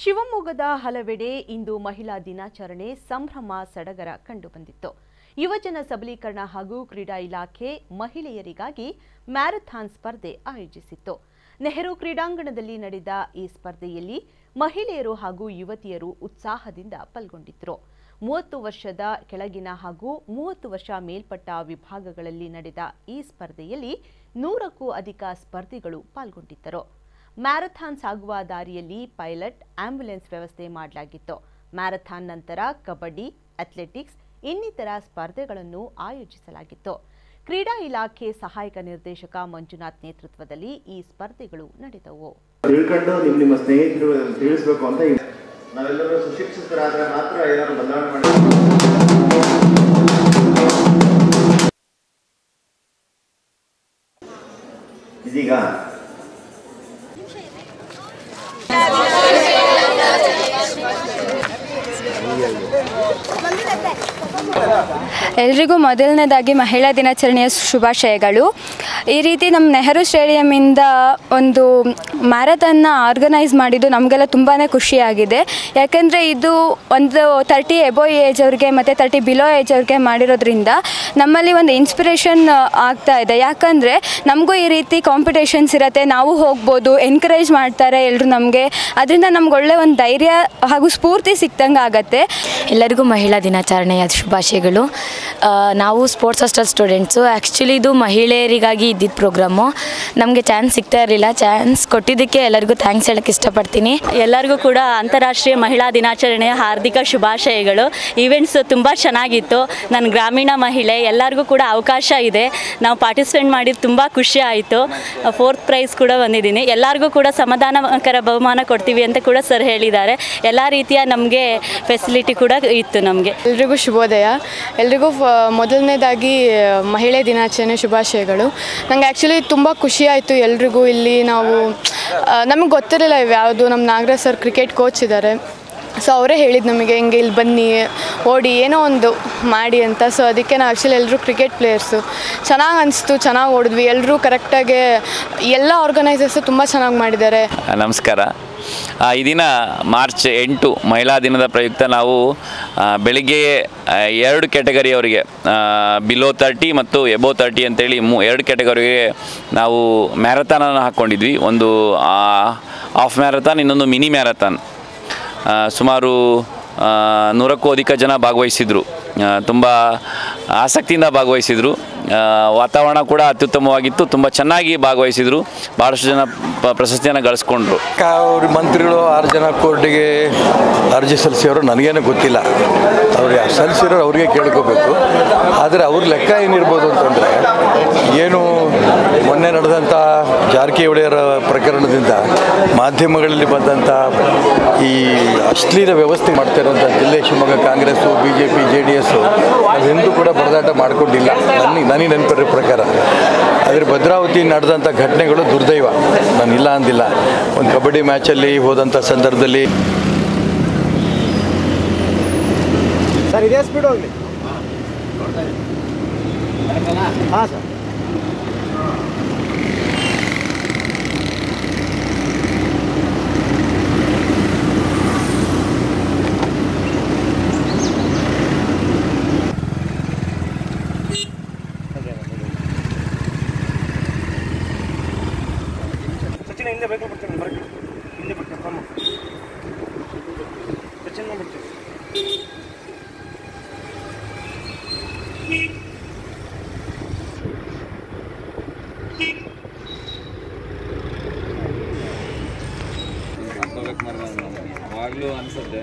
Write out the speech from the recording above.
ಶಿವಮೊಗ್ಗದ ಹಲವೆಡೆ ಇಂದು ಮಹಿಳಾ ದಿನಾಚರಣೆ ಸಂಭ್ರಮ ಸಡಗರ ಕಂಡುಬಂದಿತ್ತು. ಯುವಜನ ಸಬಲೀಕರಣ ಹಾಗೂ ಕ್ರೀಡಾ ಇಲಾಖೆ ಮಹಿಳೆಯರಿಗಾಗಿ ಮ್ಯಾರಥಾನ್ ಸ್ಪರ್ಧೆ ಆಯೋಜಿಸಿತ್ತು. ನೆಹರು ಕ್ರೀಡಾಂಗಣದಲ್ಲಿ ನಡೆದ ಈ ಸ್ಪರ್ಧೆಯಲ್ಲಿ ಮಹಿಳೆಯರು ಹಾಗೂ ಯುವತಿಯರು ಉತ್ಸಾಹದಿಂದ ಪಾಲ್ಗೊಂಡಿದ್ದರು ಮೂವತ್ತು ವರ್ಷದ ಕೆಳಗಿನ ಹಾಗೂ ಮೂವತ್ತು ವರ್ಷ ಮೇಲ್ಪಟ್ಟ ವಿಭಾಗಗಳಲ್ಲಿ ನಡೆದ ಈ ಸ್ಪರ್ಧೆಯಲ್ಲಿ ನೂರಕ್ಕೂ ಅಧಿಕ ಸ್ಪರ್ಧಿಗಳು ಪಾಲ್ಗೊಂಡಿದ್ದರು. ಮ್ಯಾರಥಾನ್ ಸಾಗುವ ದಾರಿಯಲ್ಲಿ ಪೈಲಟ್ ಆಂಬ್ಯುಲೆನ್ಸ್ ವ್ಯವಸ್ಥೆ ಮಾಡಲಾಗಿತ್ತು. ಮ್ಯಾರಥಾನ್ ನಂತರ ಕಬಡ್ಡಿ, ಅಥ್ಲೆಟಿಕ್ಸ್, ಇನ್ನಿತರ ಸ್ಪರ್ಧೆಗಳನ್ನು ಆಯೋಜಿಸಲಾಗಿತ್ತು. ಕ್ರೀಡಾ ಇಲಾಖೆ ಸಹಾಯಕ ನಿರ್ದೇಶಕ ಮಂಜುನಾಥ್ ನೇತೃತ್ವದಲ್ಲಿ ಈ ಸ್ಪರ್ಧೆಗಳು ನಡೆದವು. ತಿಳ್ಕೊಂಡು ನಿಮ್ಮ ಸ್ನೇಹಿತರು ತಿಳಿಸ್ಬೇಕು ಅಂತ ನಾವೆಲ್ಲರೂ ಮಾತ್ರ ಬದಲಾವಣೆ ಮಾಡಿ Bellissimo. ಎಲ್ರಿಗೂ ಮೊದಲನೇದಾಗಿ ಮಹಿಳಾ ದಿನಾಚರಣೆಯ ಶುಭಾಶಯಗಳು. ಈ ರೀತಿ ನಮ್ಮ ನೆಹರು ಸ್ಟೇಡಿಯಮ್ಮಿಂದ ಒಂದು ಮ್ಯಾರಥಾನ್ನ ಆರ್ಗನೈಸ್ ಮಾಡಿದ್ದು ನಮಗೆಲ್ಲ ತುಂಬಾ ಖುಷಿಯಾಗಿದೆ. ಯಾಕೆಂದರೆ ಇದು ಒಂದು ತರ್ಟಿ ಎಬೋ ಏಜ್ ಅವ್ರಿಗೆ ಮತ್ತು ತರ್ಟಿ ಬಿಲೋ ಏಜ್ ಅವ್ರಿಗೆ ಮಾಡಿರೋದ್ರಿಂದ ನಮ್ಮಲ್ಲಿ ಒಂದು ಇನ್ಸ್ಪಿರೇಷನ್ ಆಗ್ತಾ ಇದೆ. ಯಾಕಂದರೆ ನಮಗೂ ಈ ರೀತಿ ಕಾಂಪಿಟೇಷನ್ಸ್ ಇರುತ್ತೆ, ನಾವು ಹೋಗ್ಬೋದು ಎನ್ಕರೇಜ್ ಮಾಡ್ತಾರೆ ಎಲ್ಲರೂ ನಮಗೆ. ಅದರಿಂದ ನಮ್ಗೆ ಒಳ್ಳೆ ಒಂದು ಧೈರ್ಯ ಹಾಗೂ ಸ್ಫೂರ್ತಿ ಸಿಕ್ತಂಗೆ ಆಗತ್ತೆ ಎಲ್ಲರಿಗೂ ಮಹಿಳಾ ದಿನಾಚರಣೆಯ ಆ, ನಾವು ಸ್ಪೋರ್ಟ್ಸ್ ಹಾಸ್ಟೆಲ್ ಸ್ಟೂಡೆಂಟ್ಸು ಆ್ಯಕ್ಚುಲಿ ಇದು ಮಹಿಳೆಯರಿಗಾಗಿ ಇದ್ದಿದ್ದ ಪ್ರೋಗ್ರಾಮು ನಮಗೆ ಚಾನ್ಸ್ ಸಿಗ್ತಾ ಇರಲಿಲ್ಲ ಚಾನ್ಸ್ ಕೊಟ್ಟಿದ್ದಕ್ಕೆ ಎಲ್ಲರಿಗೂ ಥ್ಯಾಂಕ್ಸ್ ಹೇಳಕ್ಕೆ ಇಷ್ಟಪಡ್ತೀನಿ. ಎಲ್ಲರಿಗೂ ಕೂಡ ಅಂತಾರಾಷ್ಟ್ರೀಯ ಮಹಿಳಾ ದಿನಾಚರಣೆಯ ಹಾರ್ದಿಕ ಶುಭಾಶಯಗಳು. ಈವೆಂಟ್ಸ್ ತುಂಬ ಚೆನ್ನಾಗಿತ್ತು. ನಾನು ಗ್ರಾಮೀಣ ಮಹಿಳೆ ಎಲ್ಲರಿಗೂ ಕೂಡ ಅವಕಾಶ ಇದೆ. ನಾವು ಪಾರ್ಟಿಸಿಪೇಟ್ ಮಾಡಿದ್ದು ತುಂಬ ಖುಷಿ ಆಯಿತು. ಫೋರ್ತ್ ಪ್ರೈಸ್ ಕೂಡ ಬಂದಿದ್ದೀನಿ. ಎಲ್ಲರಿಗೂ ಕೂಡ ಸಮಾಧಾನಕರ ಬಹುಮಾನ ಕೊಡ್ತೀವಿ ಅಂತ ಕೂಡ ಸರ್ ಹೇಳಿದ್ದಾರೆ. ಎಲ್ಲ ರೀತಿಯ ನಮಗೆ ಫೆಸಿಲಿಟಿ ಕೂಡ ಇತ್ತು ನಮಗೆ. ಎಲ್ರಿಗೂ ಶುಭೋದಯ. ಎಲ್ರಿಗೂ ಫ- ಮೊದಲನೇದಾಗಿ ಮಹಿಳೆ ದಿನಾಚರಣೆ ಶುಭಾಶಯಗಳು. ನಂಗೆ ಆ್ಯಕ್ಚುಲಿ ತುಂಬ ಖುಷಿ ಆಯಿತು ಎಲ್ರಿಗೂ ಇಲ್ಲಿ ನಾವು ನಮಗೆ ಗೊತ್ತಿರಲಿಲ್ಲ ಇವ್ಯಾವುದು ನಮ್ಮ ನಾಗರಾಜ್ ಸರ್ ಕ್ರಿಕೆಟ್ ಕೋಚ್ ಇದ್ದಾರೆ ಸೊ ಅವರೇ ಹೇಳಿದ್ದು ನಮಗೆ ಹಿಂಗೆ ಇಲ್ಲಿ ಬನ್ನಿ, ಓಡಿ, ಏನೋ ಒಂದು ಮಾಡಿ ಅಂತ. ಸೊ ಅದಕ್ಕೆ ನಾವು ಆ್ಯಕ್ಚುಲಿ ಎಲ್ಲರೂ ಕ್ರಿಕೆಟ್ ಪ್ಲೇಯರ್ಸು ಚೆನ್ನಾಗಿ ಅನಿಸ್ತು, ಚೆನ್ನಾಗಿ ಓಡಿದ್ವಿ. ಎಲ್ಲರೂ ಕರೆಕ್ಟಾಗಿ ಎಲ್ಲ ಆರ್ಗನೈಸರ್ಸು ತುಂಬ ಚೆನ್ನಾಗಿ ಮಾಡಿದ್ದಾರೆ. ನಮಸ್ಕಾರ. ಈ ದಿನ ಮಾರ್ಚ್ ಎಂಟು ಮಹಿಳಾ ದಿನದ ಪ್ರಯುಕ್ತ ನಾವು ಬೆಳಿಗ್ಗೆ ಎರಡು ಕ್ಯಾಟಗರಿಯವರಿಗೆ ಬಿಲೋ ತರ್ಟಿ ಮತ್ತು ಎಬೋ ತರ್ಟಿ ಅಂತೇಳಿ ಮೂ, ಎರಡು ಕ್ಯಾಟಗರಿಗೆ ನಾವು ಮ್ಯಾರಥಾನನ್ನು ಹಾಕ್ಕೊಂಡಿದ್ವಿ. ಒಂದು ಆಫ್ ಮ್ಯಾರಥಾನ್ ಇನ್ನೊಂದು ಮಿನಿ ಮ್ಯಾರಥಾನ್ ಸುಮಾರು ನೂರಕ್ಕೂ ಅಧಿಕ ಜನ ಭಾಗವಹಿಸಿದರು. ತುಂಬ ಆಸಕ್ತಿಯಿಂದ ಭಾಗವಹಿಸಿದರು. ವಾತಾವರಣ ಕೂಡ ಅತ್ಯುತ್ತಮವಾಗಿತ್ತು. ತುಂಬ ಚೆನ್ನಾಗಿ ಭಾಗವಹಿಸಿದರು. ಭಾಳಷ್ಟು ಜನ ಪ್ರಶಸ್ತಿಯನ್ನು ಗಳಿಸ್ಕೊಂಡ್ರು. ಅವ್ರ ಮಂತ್ರಿಗಳು ಆರು ಜನ ಕೋರ್ಟಿಗೆ ಅರ್ಜಿ ಸಲ್ಲಿಸಿದವರು ನನಗೇನು ಗೊತ್ತಿಲ್ಲ. ಅವ್ರಿಗೆ ಸಲ್ಲಿಸಿರೋರು ಅವ್ರಿಗೆ ಕೇಳ್ಕೋಬೇಕು. ಆದರೆ ಅವ್ರ ಲೆಕ್ಕ ಏನಿರ್ಬೋದು ಅಂತಂದರೆ, ಏನು ಮೊನ್ನೆ ನಡೆದಂಥ ಜಾರಕಿಹೊಳಿಯರ ಪ್ರಕರಣದಿಂದ ಮಾಧ್ಯಮಗಳಲ್ಲಿ ಬಂದಂಥ ಈ ಅಶ್ಲೀಲ ವ್ಯವಸ್ಥೆ ಮಾಡ್ತಾ ಇರುವಂಥ ಜಿಲ್ಲೆ Shivamogga, Congress B J P J D S ನಾವೆಂದೂ ಕೂಡ ಪರದಾಟ ಮಾಡಿಕೊಂಡಿಲ್ಲ. ನನಗೆ ನನಗೆ ನೆನಪಿರೋ ಪ್ರಕಾರ. ಆದರೆ ಭದ್ರಾವತಿ ನಡೆದಂಥ ಘಟನೆಗಳು ದುರ್ದೈವ. ನಾನು ಇಲ್ಲ ಅಂದಿಲ್ಲ. ಒಂದು ಕಬಡ್ಡಿ ಮ್ಯಾಚಲ್ಲಿ ಹೋದಂಥ ಸಂದರ್ಭದಲ್ಲಿ ಸರ್ ಇದೇ ಸ್ಪೀಡ್ ಹೋಗ್ಲಿ. ಹಾಂ ಸರ್. ನಾ ಹಿಂದೆ ಬೈಕಲ್ಲಿ ಬರ್ತೀನಿ ಬರಕ್ಕೆ ಹಿಂದೆ ಬರ್ತೀನಿ ತಮ್ಮ. ಸಚಿನ್ ಮಾಡ್ಬಿಡ್ತೀನಿ ಅವಾಗಲೂ ಅನಿಸುತ್ತೆ.